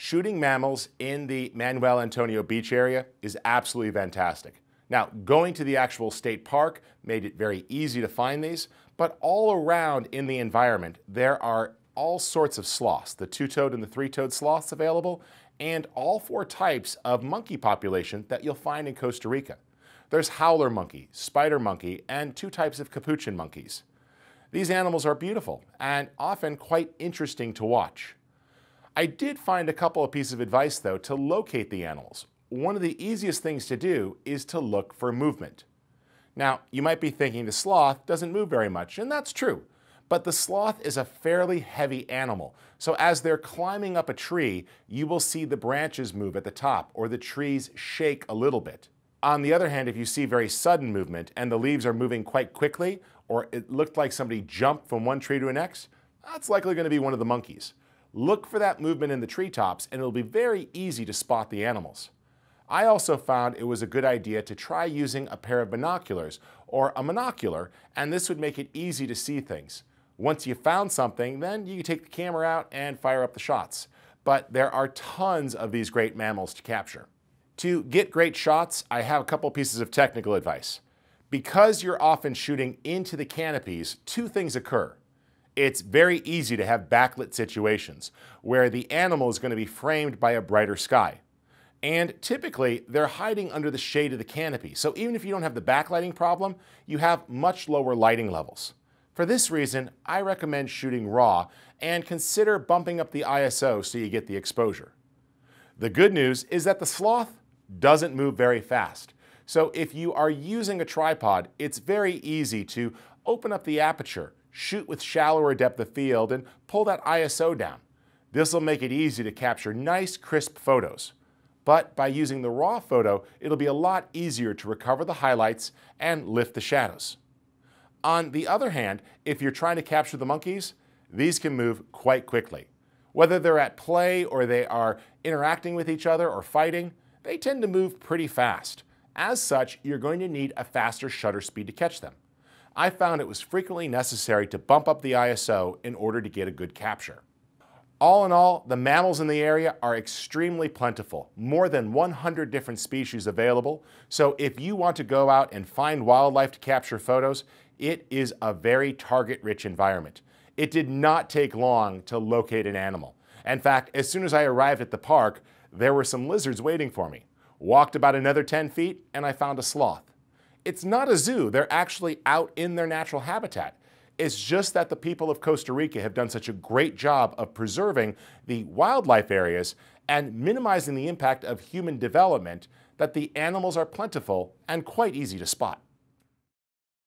Shooting mammals in the Manuel Antonio Beach area is absolutely fantastic. Now, going to the actual state park made it very easy to find these, but all around in the environment, there are all sorts of sloths, the two-toed and the three-toed sloths available, and all four types of monkey population that you'll find in Costa Rica. There's howler monkey, spider monkey, and two types of capuchin monkeys. These animals are beautiful and often quite interesting to watch. I did find a couple of pieces of advice though to locate the animals. One of the easiest things to do is to look for movement. Now, you might be thinking the sloth doesn't move very much, and that's true. But the sloth is a fairly heavy animal, so as they're climbing up a tree, you will see the branches move at the top or the trees shake a little bit. On the other hand, if you see very sudden movement and the leaves are moving quite quickly, or it looked like somebody jumped from one tree to the next, that's likely going to be one of the monkeys. Look for that movement in the treetops and it'll be very easy to spot the animals. I also found it was a good idea to try using a pair of binoculars or a monocular and this would make it easy to see things. Once you found something, then you take the camera out and fire up the shots. But there are tons of these great mammals to capture. To get great shots, I have a couple pieces of technical advice. Because you're often shooting into the canopies, two things occur it's very easy to have backlit situations where the animal is going to be framed by a brighter sky. And typically, they're hiding under the shade of the canopy. So even if you don't have the backlighting problem, you have much lower lighting levels. For this reason, I recommend shooting raw and consider bumping up the ISO so you get the exposure. The good news is that the sloth doesn't move very fast. So if you are using a tripod, it's very easy to open up the aperture shoot with shallower depth of field, and pull that ISO down. This will make it easy to capture nice, crisp photos. But by using the raw photo, it'll be a lot easier to recover the highlights and lift the shadows. On the other hand, if you're trying to capture the monkeys, these can move quite quickly. Whether they're at play or they are interacting with each other or fighting, they tend to move pretty fast. As such, you're going to need a faster shutter speed to catch them. I found it was frequently necessary to bump up the ISO in order to get a good capture. All in all, the mammals in the area are extremely plentiful, more than 100 different species available, so if you want to go out and find wildlife to capture photos, it is a very target-rich environment. It did not take long to locate an animal. In fact, as soon as I arrived at the park, there were some lizards waiting for me. Walked about another 10 feet and I found a sloth. It's not a zoo. They're actually out in their natural habitat. It's just that the people of Costa Rica have done such a great job of preserving the wildlife areas and minimizing the impact of human development that the animals are plentiful and quite easy to spot.